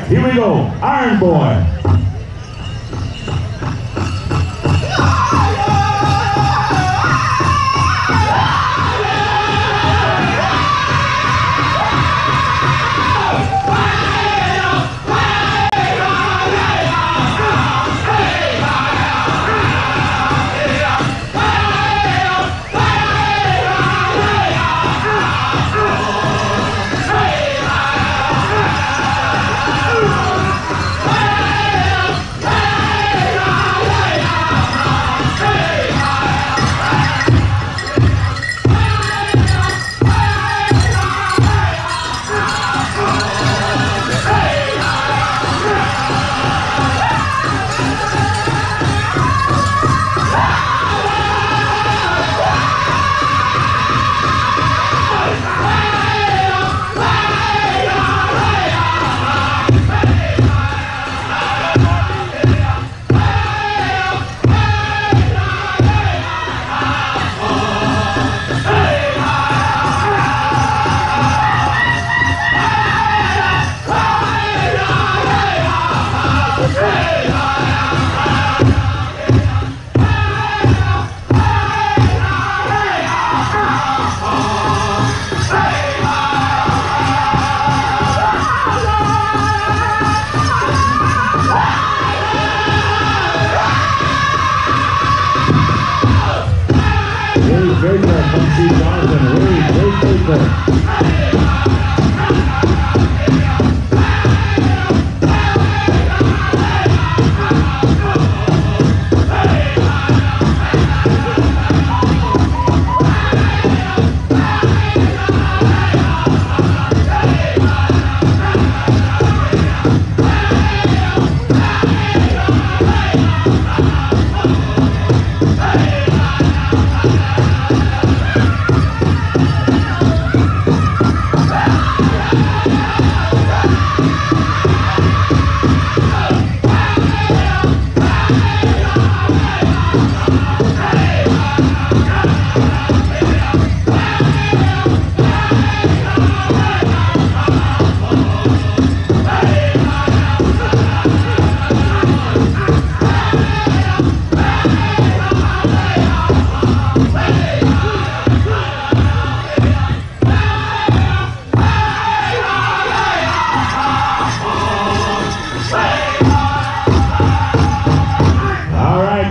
Here we go. Iron Boy. Ray Baker from C. Johnson. Ray, Ray Baker.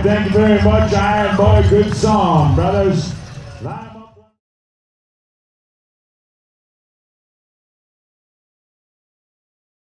Thank you very much, Iron Boy. Good song, brothers.